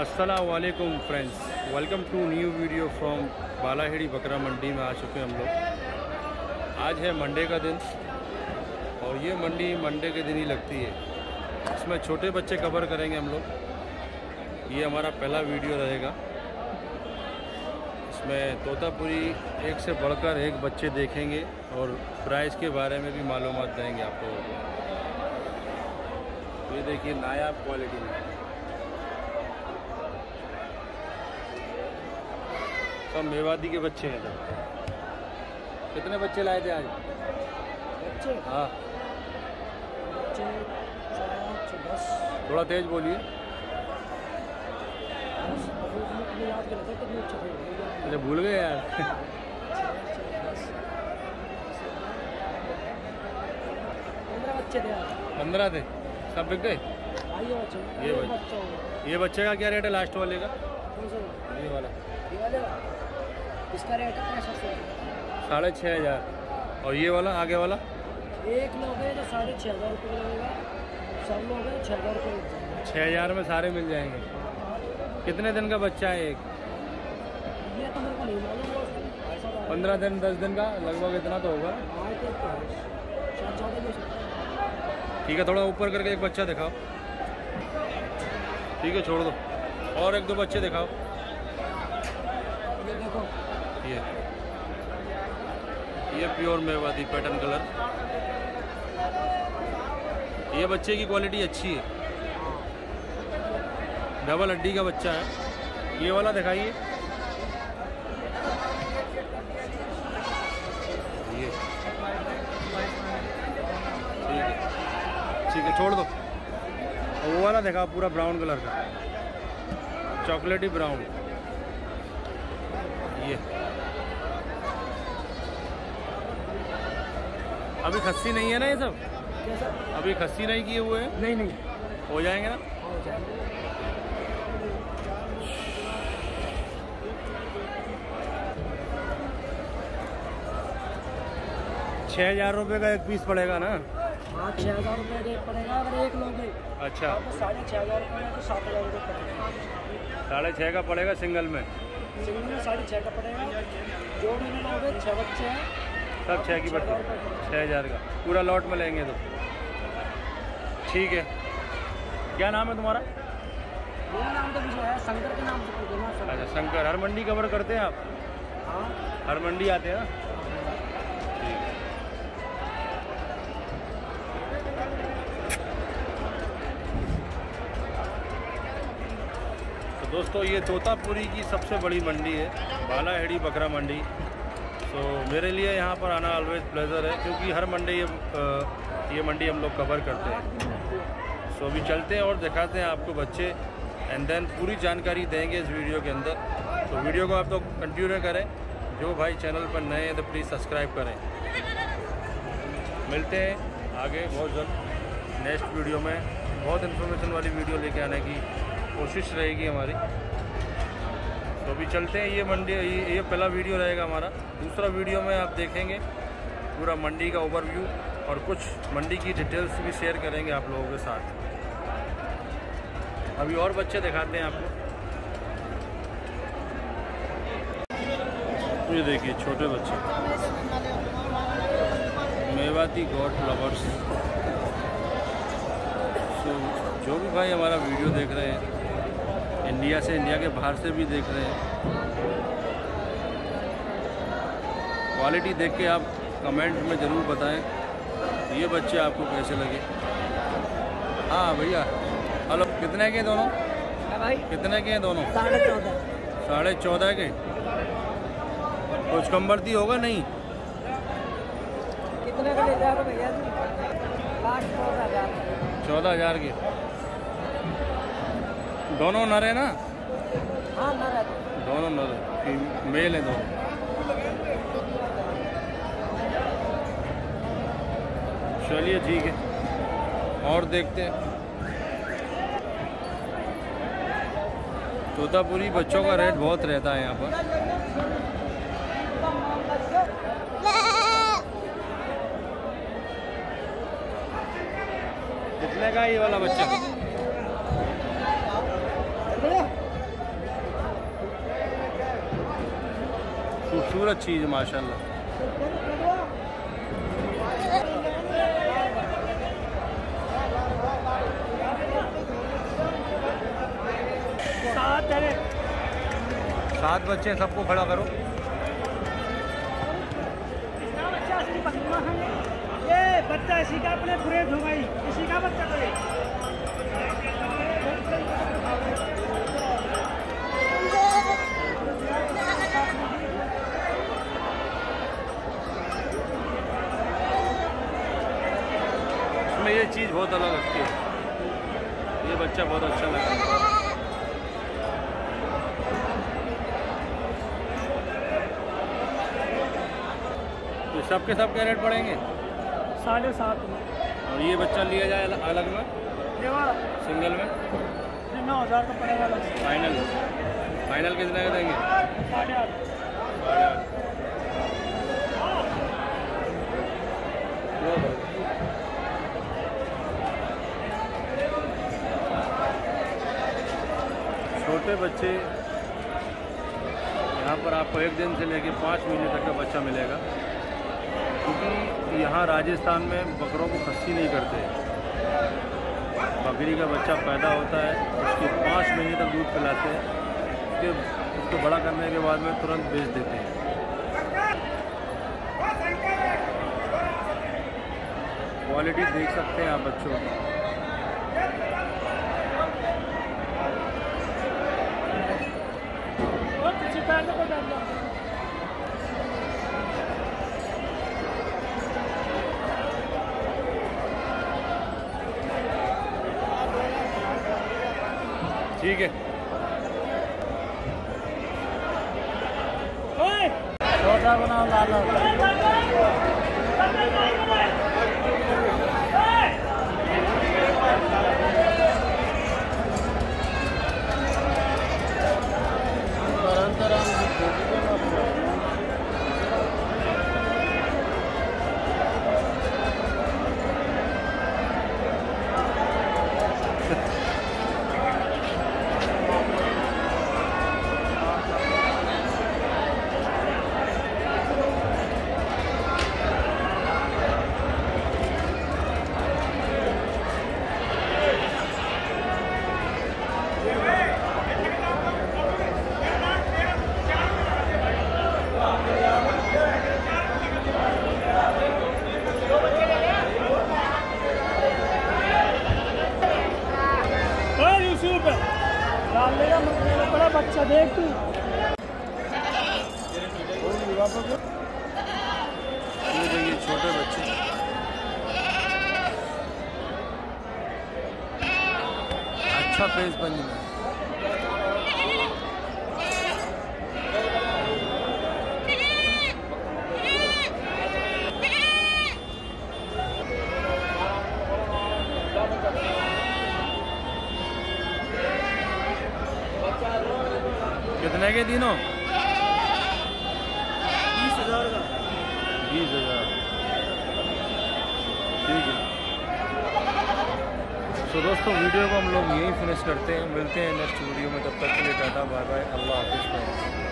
असलकुम friends welcome to new video from Balaheri बकरा मंडी में आ चुके हैं हम लोग। आज है मंडे का दिन, और ये मंडी मंडे के दिन ही लगती है। इसमें छोटे बच्चे कवर करेंगे हम लोग। ये हमारा पहला वीडियो रहेगा। इसमें तोतापुरी एक से बढ़कर एक बच्चे देखेंगे, और प्राइस के बारे में भी मालूम देंगे आप लोगों को ये देखिए नायाब क्वालिटी में। सब मेवाती के बच्चे हैं इधर कितने बच्चे लाए थे आज? बच्चे? हाँ। बच्चे दस। थोड़ा तेज बोलिए। अरे भूल गए यार। पंद्रह थे सब बिक गए? ये बच्चे। ये बच्चे का क्या रेट है लास्ट वाले का? ये वाला। ये वाले का? इसका रेट है पैंसठ सौ। साढ़े छः हज़ार। और ये वाला आगे वाला? एक लोगे तो साढ़े छः हज़ार रुपये लगेगा सब लोग हैं छः हज़ार रुपये छः हज़ार में सारे मिल जाएँगे। कितने दिन का बच्चा है एक? ये तो मेरे को नहीं मालूम है। पंद्रह दिन दस दिन का? लगभग इतना तो होगा। तो है। हो है। ठीक है थोड़ा ऊपर करके एक बच्चा दिखाओ। ठीक है छोड़ दो। और एक दो बच्चे दिखाओ। देखो ये ये प्योर मेवाती पैटर्न कलर। ये बच्चे की क्वालिटी अच्छी है। डबल हड्डी का बच्चा है। ये वाला दिखाइए। ये। ठीक है। ठीक है, छोड़ दो। वो वाला देखा, पूरा ब्राउन कलर का। चॉकलेटी ब्राउन ये। अभी खस्सी नहीं है ना ये सब? कैसा अभी खस्सी नहीं किए हुए हैं? नहीं नहीं। हो जाएँगे ना? हो जाएगा। छः हज़ार रुपये का एक पीस पड़ेगा ना? हाँ छः हज़ार रुपये रेट पड़ेगा अगर एक लोगे अच्छा। तो साढ़े छः हज़ार रुपये तो सात हज़ार रुपये पड़ेगा। साढ़े छः का पड़ेगा सिंगल में। सिंगल में साढ़े छः का पड़ेगा जोड़े में लोगे छः बच्चे हैं। सब छः की पड़ती छः हज़ार का। पूरा लॉट में लेंगे तो। ठीक है। क्या नाम है तुम्हारा? मेरा नाम तो विजय है शंकर के नाम से अच्छा शंकर। हर मंडी कवर करते हैं आप? हाँ। हर मंडी आते हैं ना ठीक है तो दोस्तों, ये तोतापुरी की सबसे बड़ी मंडी है बाला बालाहेड़ी बकरा मंडी। तो मेरे लिए यहाँ पर आना ऑलवेज प्लेजर है, क्योंकि हर मंडे ये ये मंडी हम लोग कवर करते हैं। सो अभी चलते हैं और दिखाते हैं आपको बच्चे एंड देन पूरी जानकारी देंगे इस वीडियो के अंदर। तो वीडियो को आप लोग कंटिन्यू करें। जो भाई चैनल पर नए हैं तो प्लीज़ सब्सक्राइब करें। मिलते हैं आगे बहुत जल्द नेक्स्ट वीडियो में। बहुत इन्फॉर्मेशन वाली वीडियो लेके आने की। कोशिश रहेगी हमारी। तो अभी चलते हैं ये मंडी ये, ये पहला वीडियो रहेगा हमारा। दूसरा वीडियो में आप देखेंगे पूरा मंडी का ओवरव्यू और कुछ मंडी की डिटेल्स भी शेयर करेंगे आप लोगों के साथ। अभी और बच्चे दिखाते हैं आपको। ये देखिए छोटे बच्चे। मेवाती गॉड लवर्स सो जो भी भाई हमारा वीडियो देख रहे हैं इंडिया से इंडिया के बाहर से भी देख रहे हैं। क्वालिटी देख के आप कमेंट में ज़रूर बताएँ ये बच्चे आपको कैसे लगे? हाँ भैया हेलो कितने के दोनों? भाई। कितने के हैं दोनों? साढ़े चौदह। साढ़े चौदह के? कुछ कम बढ़ती होगा नहीं? कितने का ले भैया? जी चौदह हज़ार। चौदह हज़ार के। दोनों नर है ना? हाँ ना रहते दोनों नर है। मेल है दोनों। चलिए ठीक है। और देखते हैं। तोतापुरी बच्चों का रेट बहुत रहता है यहाँ पर। कितने का है ये वाला बच्चा? खूबसूरत चीज़ माशाल्लाह। सात सात बच्चे सबको खड़ा करो। ये बच्चा इसी का अपने पूरे हो इसी का बच्चा तो ये। इसमें ये चीज़ बहुत अलग लगती है। ये बच्चा बहुत अच्छा लगा मुझे। तो सबके सब क्या रेट पड़ेंगे साढ़े सात। में और ये बच्चा लिया जाए अलग- अलग में? सिंगल में? नौ हज़ार का पड़ेगा फाइनल। फाइनल कितने का देंगे? साढ़े आठ। साढ़े आठ। छोटे बच्चे, यहाँ पर आपको एक दिन से लेके पाँच महीने तक का बच्चा मिलेगा। क्योंकि यहाँ राजस्थान में बकरों को खस्सी नहीं करते। बकरी का बच्चा पैदा होता है, उसके पाँच महीने तक दूध पिलाते हैं, उसके, उसको बड़ा करने के बाद में तुरंत बेच देते हैं। क्वालिटी देख सकते हैं आप बच्चों की और किसी पैर में कोई डाल दो। ठीक है! छोटा बनाओ लाल ओए यूसुफ डाल लेगा मेरा बड़ा बच्चा देख तू छोटे बच्चे अच्छा पेज बन है के तीनों बीस हज़ार का। बीस हज़ार। ठीक है। तो दोस्तों वीडियो को हम लोग यहीं फिनिश करते हैं। मिलते हैं नेक्स्ट वीडियो में। तब तक के लिए टाटा बाय बाय अल्लाह हाफिज़।